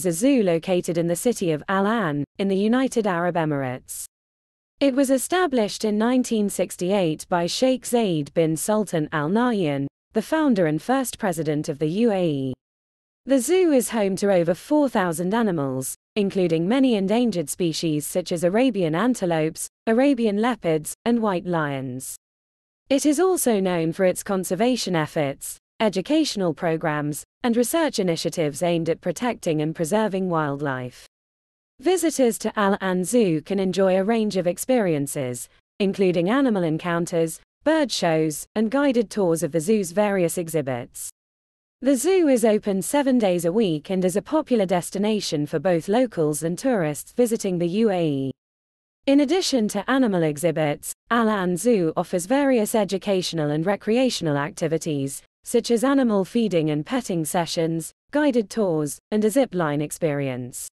Is a zoo located in the city of Al Ain, in the United Arab Emirates. It was established in 1968 by Sheikh Zayed bin Sultan Al Nahyan, the founder and first president of the UAE. The zoo is home to over 4,000 animals, including many endangered species such as Arabian antelopes, Arabian leopards, and white lions. It is also known for its conservation efforts, educational programs, and research initiatives aimed at protecting and preserving wildlife. Visitors to Al Ain Zoo can enjoy a range of experiences, including animal encounters, bird shows, and guided tours of the zoo's various exhibits. The zoo is open seven days a week and is a popular destination for both locals and tourists visiting the UAE. In addition to animal exhibits, Al Ain Zoo offers various educational and recreational activities, such as animal feeding and petting sessions, guided tours, and a zip line experience.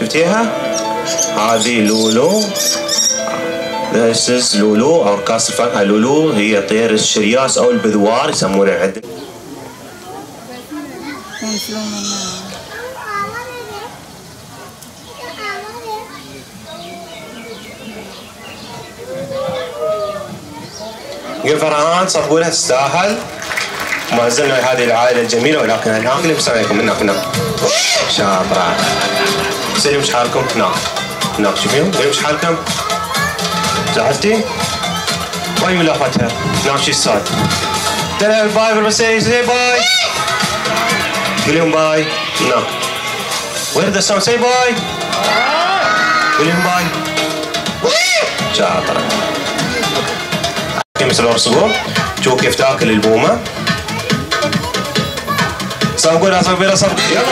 شفتيها؟ هذه لولو. This is لولو كاس الفاكهه لولو هي طير الشرياس أو البذوار يسمونه عندنا. يا فرحان صفقوا تستاهل ما زلنا هذه العائلة الجميلة ولكن هناك اللي مسويكم هناك هناك شاطرة. سلم شحالكم هناك هناك شوفيهم. سلم شحالكم زعلتي؟ وين ملافتها؟ هناك شو صار؟ ترى باي بالمسيج سي باي. قول لهم باي. هناك وين ذا ساوند سي باي. قول لهم باي. شاطره مثل الأرسقو شوف كيف تأكل لا صفقوا لا صفقوا يلا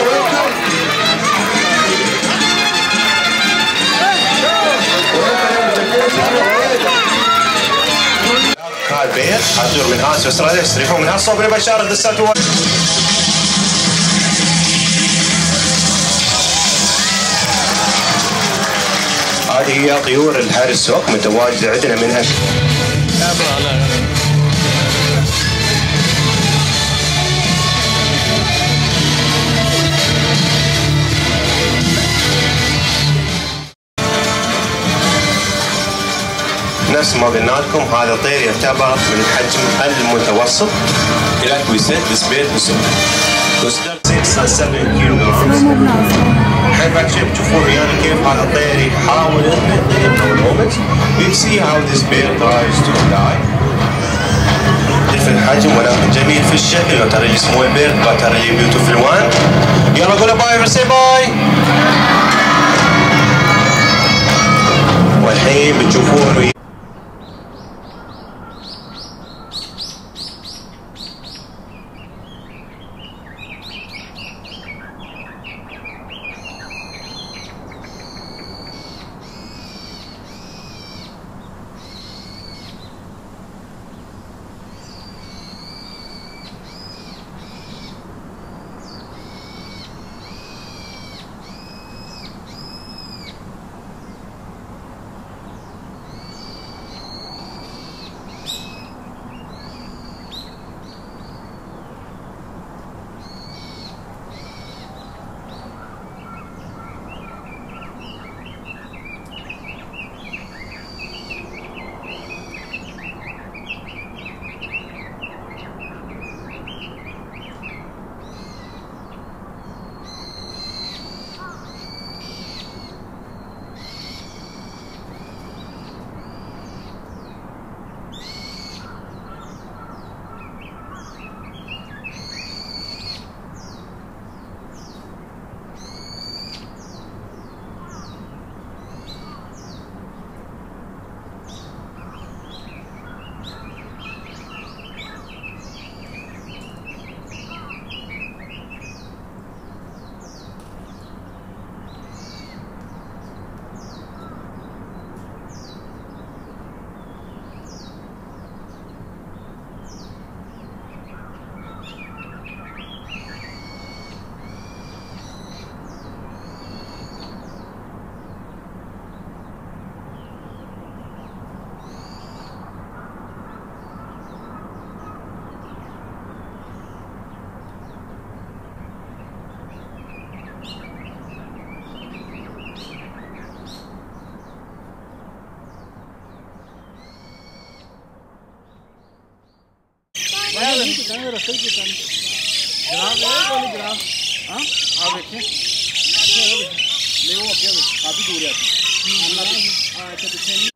حتدور يستريحون لبشار الدسات هذه هي طيور الهارسوك متواجدة عندنا منها نفس ما قلنا لكم هذا الطير يعتبر من الحجم المتوسط. this bird was considered 6 or 7 كيلو. جرام الحين بعد شوي بتشوفون ويانا كيف هذا الطير يحاول نومك We'll see how this bird tries to fly في الحجم ولكن جميل في الشكل. ترى ال bird ما ترى لي beautiful one يلا قول bye say bye والحين بتشوفون ਜਨਾਬ ਇਹ ਕੋਲੀ ਜਨਾਬ। ਹਾਂ? ਆ ਵੇਖੇ। ਅੱਛਾ ਉਹ ਲੈ ਉਹ ਅੱਗੇ ਕਾਫੀ ਦੂਰ ਆ। ਆ ਇੱਥੇ ਪਿੱਛੇ।